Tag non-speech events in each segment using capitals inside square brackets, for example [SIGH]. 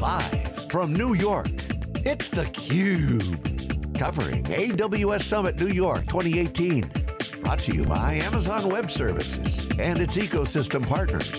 Live from New York, it's theCUBE. Covering AWS Summit New York 2018. Brought to you by Amazon Web Services and its ecosystem partners.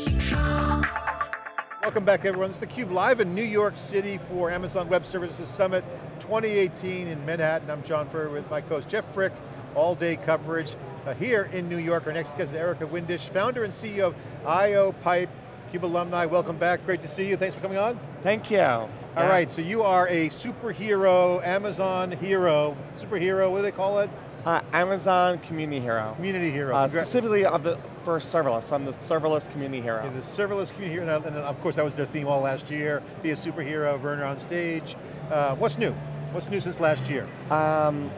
Welcome back everyone. It's theCUBE live in New York City for Amazon Web Services Summit 2018 in Manhattan. I'm John Furrier with my co-host Jeff Frick. All day coverage uh, here in New York. Our next guest is Erica Windisch, founder and CEO of IOpipe. CUBE alumni, welcome back. Great to see you. Thanks for coming on. Thank you. All yeah. right, so you are a superhero, Amazon hero. Superhero, what do they call it? Uh, Amazon Community Hero. Community Hero. Uh, specifically of the, for serverless, I'm the serverless Community Hero. Yeah, the serverless Community Hero, and of course that was their theme all last year, be a superhero, Werner on stage. Uh, what's new? What's new since last year? Um,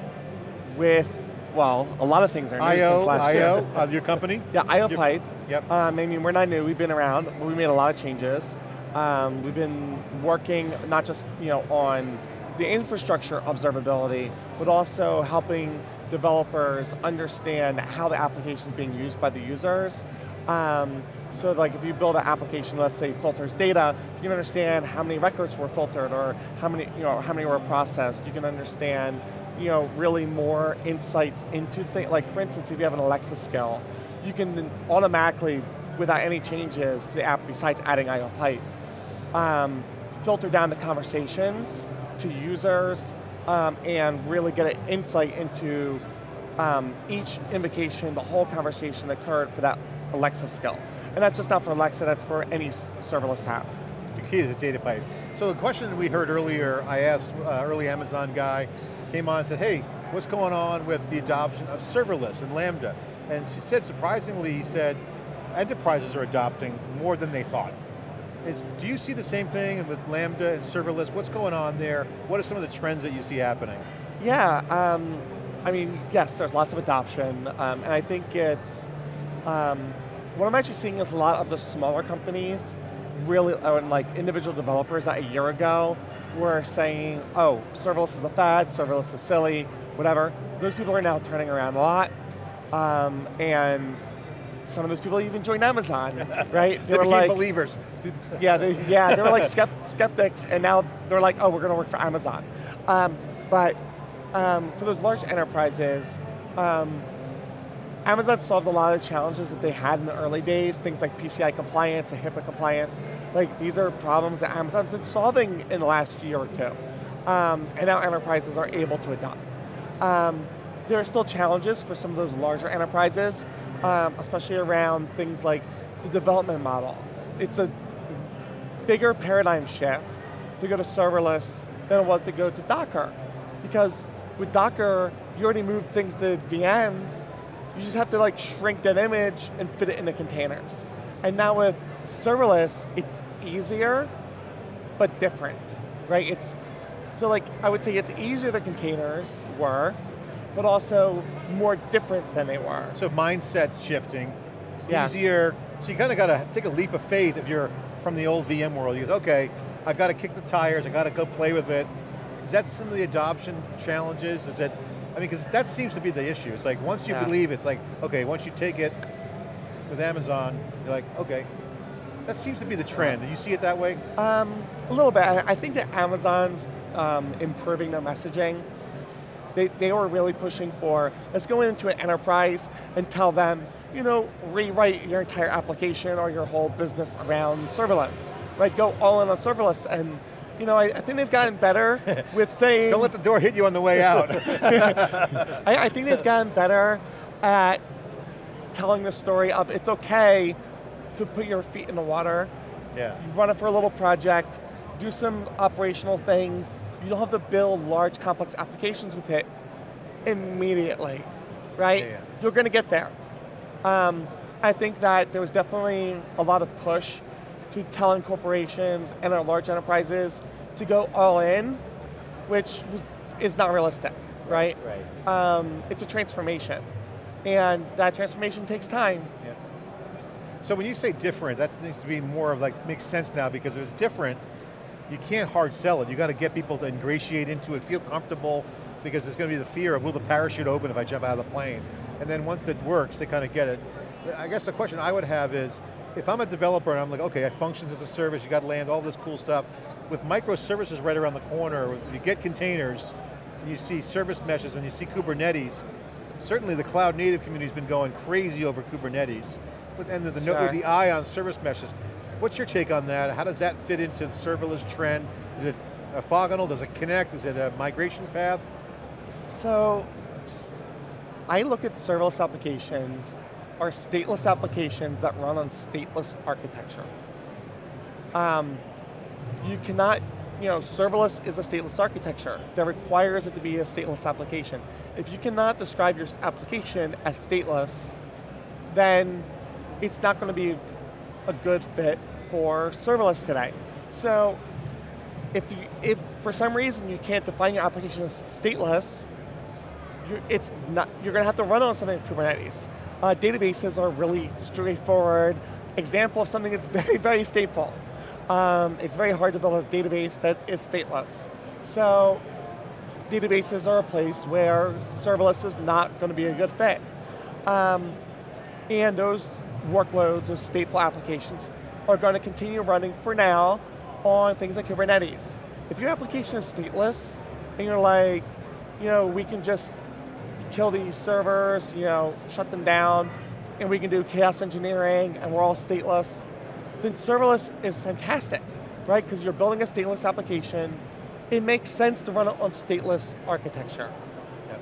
with, well, a lot of things are new IO, since last IO, year. IO, uh, your company? Yeah, IOpipe. Yep. Um, I mean, we're not new, we've been around, we made a lot of changes. Um, we've been working not just you know on the infrastructure observability, but also helping developers understand how the application is being used by the users. Um, so like if you build an application, let's say filters data, you can understand how many records were filtered or how many, you know, how many were processed. You can understand you know, really more insights into things, like for instance, if you have an Alexa skill, you can automatically, without any changes to the app besides adding IOpipe, um, filter down the conversations to users um, and really get an insight into um, each invocation, the whole conversation that occurred for that Alexa skill. And that's just not for Alexa, that's for any serverless app. The key is the data pipe. So the question we heard earlier, I asked uh, early Amazon guy, came on and said, hey, what's going on with the adoption of serverless and Lambda? And she said, surprisingly, he said, enterprises are adopting more than they thought. Is, do you see the same thing with Lambda and serverless? What's going on there? What are some of the trends that you see happening? Yeah, um, I mean, yes, there's lots of adoption, um, and I think it's, um, what I'm actually seeing is a lot of the smaller companies really, uh, like individual developers that a year ago were saying, oh, serverless is a fad, serverless is silly, whatever. Those people are now turning around a lot, um, and some of those people even joined Amazon, [LAUGHS] right? They, they were like believers. Yeah, they, yeah, they were like skeptics, and now they're like, oh, we're going to work for Amazon. Um, but um, for those large enterprises, um, Amazon solved a lot of the challenges that they had in the early days, things like PCI compliance and HIPAA compliance. Like these are problems that Amazon's been solving in the last year or two. Um, and now enterprises are able to adopt. Um, there are still challenges for some of those larger enterprises um, especially around things like the development model. It's a bigger paradigm shift to go to serverless than it was to go to Docker. Because with Docker, you already moved things to VMs, you just have to like shrink that image and fit it into containers. And now with serverless, it's easier, but different, right? It's, so like, I would say it's easier than containers were, but also more different than they were. So mindset's shifting, yeah. easier, so you kind of got to take a leap of faith if you're from the old VM world. You go, okay, I've got to kick the tires, I've got to go play with it. Is that some of the adoption challenges? Is it, I mean, because that seems to be the issue. It's like, once you yeah. believe, it's like, okay, once you take it with Amazon, you're like, okay, that seems to be the trend. Do you see it that way? Um, a little bit. I think that Amazon's um, improving their messaging they, they were really pushing for, let's go into an enterprise and tell them, you know, rewrite your entire application or your whole business around serverless, right? Go all in on serverless and you know, I, I, think they've gotten better [LAUGHS] with saying... Don't let the door hit you on the way out. [LAUGHS] I, I, think they've gotten better at telling the story of it's okay to put your feet in the water. Yeah. You run it for a little project, do some operational things, you don't have to build large complex applications with it immediately, right? Yeah, yeah. You're going to get there. Um, I think that there was definitely a lot of push to telling corporations and our large enterprises to go all in, which was, is not realistic, right? Right. Um, it's a transformation, and that transformation takes time. Yeah. So when you say different, that needs to be more of like, makes sense now because it was different, you can't hard sell it. You got to get people to ingratiate into it, feel comfortable, because there's going to be the fear of will the parachute open if I jump out of the plane? And then once it works, they kind of get it. I guess the question I would have is, if I'm a developer and I'm like, okay, it functions as a service, you got to land, all this cool stuff, with microservices right around the corner, you get containers, you see service meshes and you see Kubernetes, certainly the cloud native community's been going crazy over Kubernetes, and the, the, sure. with the eye on service meshes. What's your take on that? How does that fit into the serverless trend? Is it orthogonal? Does it connect? Is it a migration path? So, I look at serverless applications are stateless applications that run on stateless architecture. Um, you cannot, you know, serverless is a stateless architecture that requires it to be a stateless application. If you cannot describe your application as stateless, then it's not going to be a good fit for serverless today. So if, you, if for some reason you can't define your application as stateless, you're, it's not, you're going to have to run on something like Kubernetes. Uh, databases are really straightforward example of something that's [LAUGHS] very, very stateful. Um, it's very hard to build a database that is stateless. So databases are a place where serverless is not going to be a good fit. Um, and those workloads, those stateful applications, are going to continue running for now on things like Kubernetes. If your application is stateless, and you're like, you know, we can just kill these servers, you know, shut them down, and we can do chaos engineering, and we're all stateless, then serverless is fantastic, right? Because you're building a stateless application, it makes sense to run it on stateless architecture. Yep.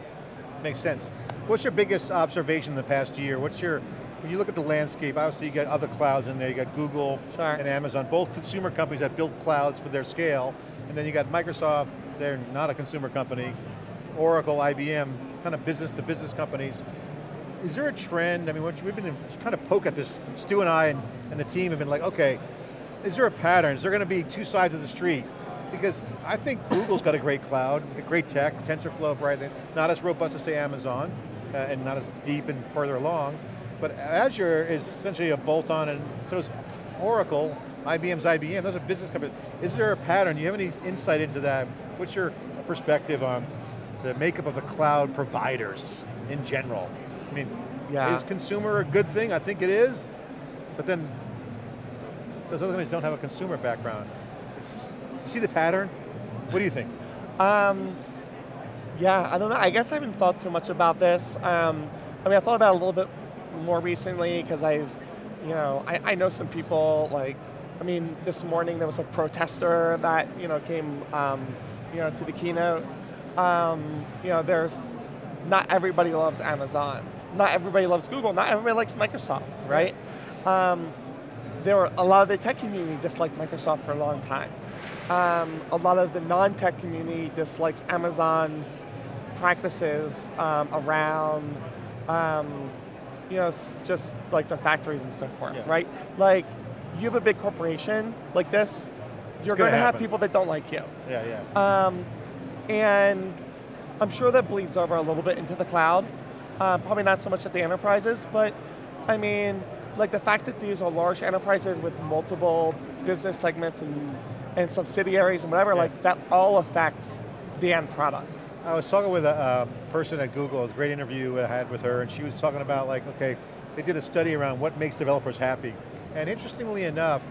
Makes sense. What's your biggest observation in the past year? What's your, when you look at the landscape, obviously you got other clouds in there, you got Google sure. and Amazon, both consumer companies that built clouds for their scale, and then you got Microsoft, they're not a consumer company, Oracle, IBM, kind of business to business companies. Is there a trend, I mean, we've been kind of poke at this, Stu and I and, and the team have been like, okay, is there a pattern? Is there going to be two sides of the street? Because I think Google's got a great cloud, a great tech, TensorFlow for everything, not as robust as say Amazon, uh, and not as deep and further along, but Azure is essentially a bolt-on, and so is Oracle, IBM's IBM, those are business companies. Is there a pattern? Do you have any insight into that? What's your perspective on the makeup of the cloud providers in general? I mean, yeah. is consumer a good thing? I think it is, but then those other companies don't have a consumer background. It's, you see the pattern? What do you think? Um, yeah, I don't know. I guess I haven't thought too much about this. Um, I mean, I thought about it a little bit more recently because I've, you know, I, I, know some people like, I mean, this morning there was a protester that, you know, came, um, you know, to the keynote. Um, you know, there's, not everybody loves Amazon. Not everybody loves Google. Not everybody likes Microsoft, right? Um, there were a lot of the tech community disliked Microsoft for a long time. Um, a lot of the non-tech community dislikes Amazon's practices um, around, um, you know, just like the factories and so forth, yeah. right? Like, you have a big corporation like this, you're going to have people that don't like you. Yeah, yeah. Um, and I'm sure that bleeds over a little bit into the cloud. Uh, probably not so much at the enterprises, but I mean, like the fact that these are large enterprises with multiple business segments and, and subsidiaries and whatever, yeah. like that all affects the end product. I was talking with a person at Google, it was a great interview I had with her, and she was talking about like, okay, they did a study around what makes developers happy. And interestingly enough,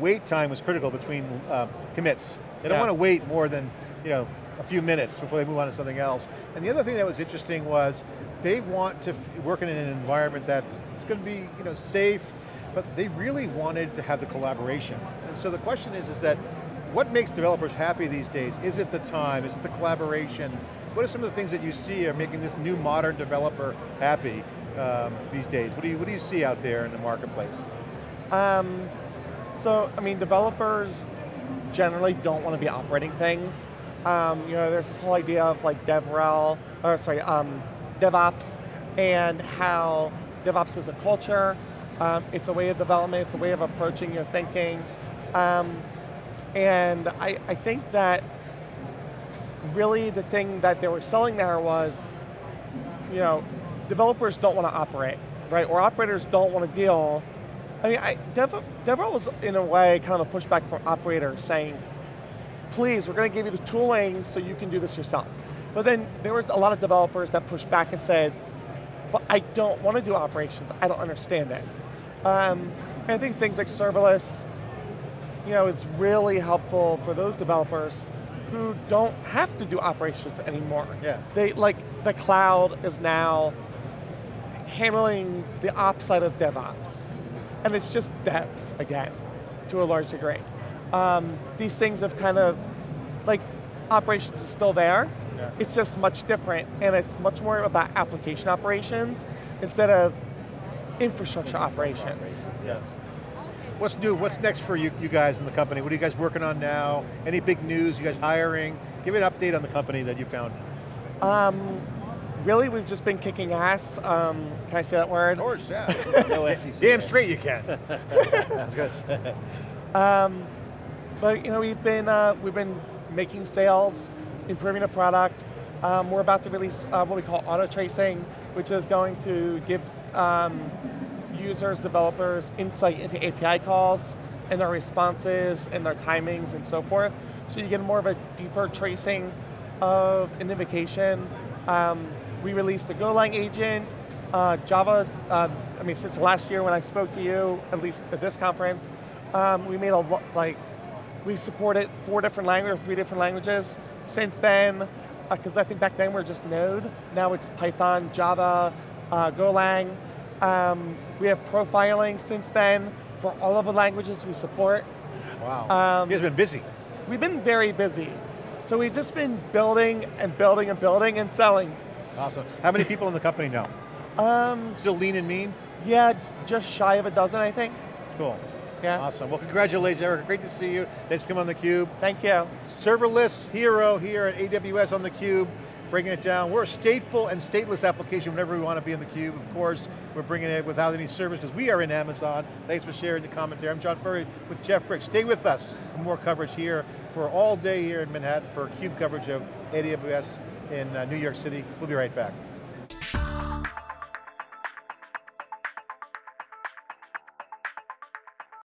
wait time was critical between uh, commits. They don't yeah. want to wait more than you know, a few minutes before they move on to something else. And the other thing that was interesting was they want to work in an environment that it's going to be you know, safe, but they really wanted to have the collaboration. And so the question is, is that what makes developers happy these days? Is it the time? Is it the collaboration? What are some of the things that you see are making this new modern developer happy um, these days? What do, you, what do you see out there in the marketplace? Um, so, I mean, developers generally don't want to be operating things. Um, you know, there's this whole idea of like DevRel, or sorry, um, DevOps, and how DevOps is a culture. Um, it's a way of development. It's a way of approaching your thinking. Um, and I, I think that really the thing that they were selling there was, you know, developers don't want to operate, right? Or operators don't want to deal. I mean, I, Dev, DevRel was in a way kind of a pushback from operators saying, please, we're going to give you the tooling so you can do this yourself. But then there were a lot of developers that pushed back and said, but I don't want to do operations, I don't understand it. Um, I think things like serverless, you know, is really helpful for those developers who don't have to do operations anymore. Yeah. They like the cloud is now handling the ops side of DevOps, and it's just dev again, to a large degree. Um, these things have kind of like operations is still there. Yeah. It's just much different, and it's much more about application operations instead of infrastructure operations. Yeah. What's new? What's next for you, you guys in the company? What are you guys working on now? Any big news? You guys hiring? Give me an update on the company that you found. Um, really, we've just been kicking ass. Um, can I say that word? Of course, yeah. [LAUGHS] No [LAUGHS] Damn straight you can. That's good. [LAUGHS] Um, but you know, we've been uh, we've been making sales, improving the product. Um, we're about to release uh, what we call auto tracing, which is going to give um, users, developers, insight into API calls and their responses and their timings and so forth. So you get more of a deeper tracing of invocation. Um, we released the Golang agent, uh, Java, uh, I mean, since last year when I spoke to you, at least at this conference, um, we made a lot, like, we supported four different languages, three different languages. Since then, because I think back then we were just Node, now it's Python, Java, uh, Golang. Um, we have profiling since then for all of the languages we support. Wow. Um, you guys have been busy. We've been very busy. So we've just been building and building and building and selling. Awesome. How many people in the company now? Um, Still lean and mean? yeah, just shy of a dozen, I think. Cool. Yeah. Awesome. Well, congratulations, Eric. Great to see you. Thanks for coming on theCUBE. Thank you. Serverless hero here at AWS on theCUBE, bringing it down. We're a stateful and stateless application whenever we want to be in theCUBE. Of course, we're bringing it without any service because we are in Amazon. Thanks for sharing the commentary. I'm John Furrier with Jeff Frick. Stay with us for more coverage here for all day here in Manhattan for CUBE coverage of AWS in uh, New York City. We'll be right back.